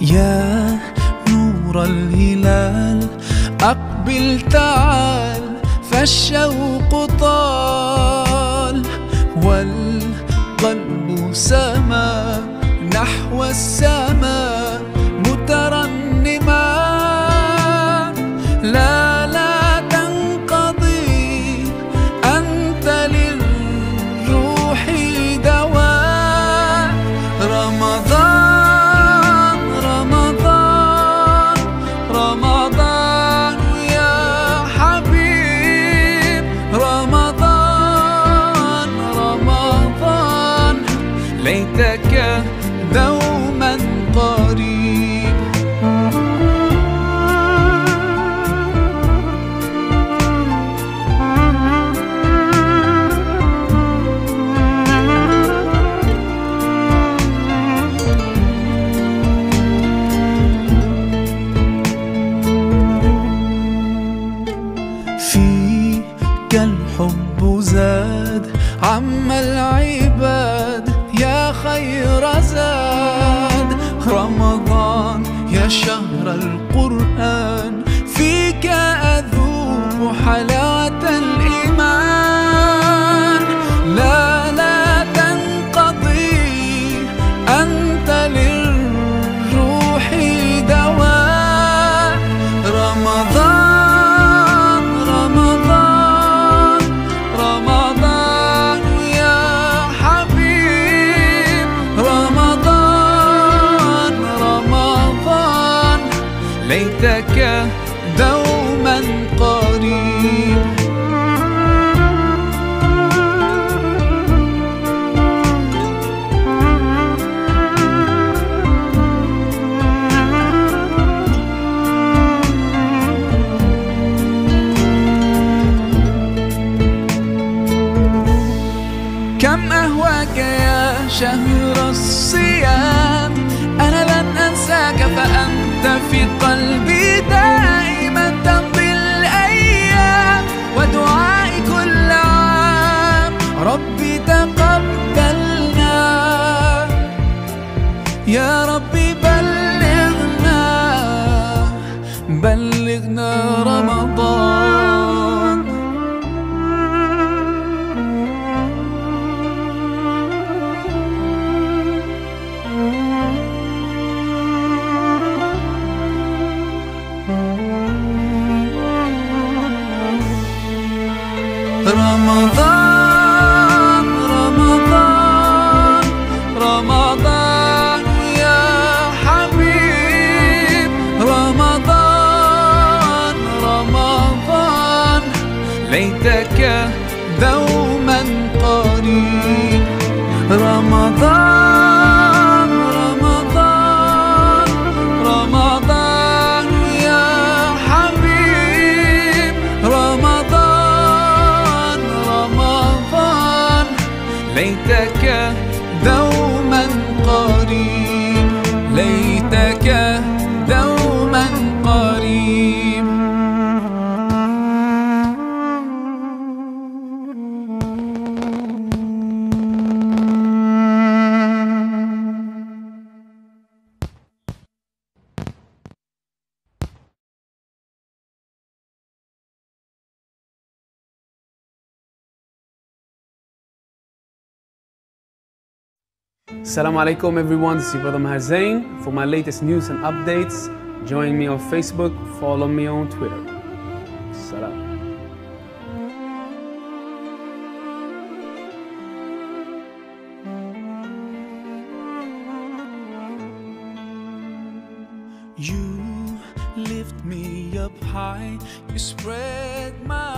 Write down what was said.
يا نور الهلال أقبل تعال فالشوق طال. ليتك رمضان يا ليتك دوما قريب. كم أهواك يا شهر في قلبي. رمضان رمضان رمضان يا حبيب رمضان رمضان ليتك دوما ليتك دوما قريب ليتك Assalamu alaikum everyone, this is brother Maher For my latest news and updates, join me on Facebook, follow me on Twitter. You lift me up high, you spread my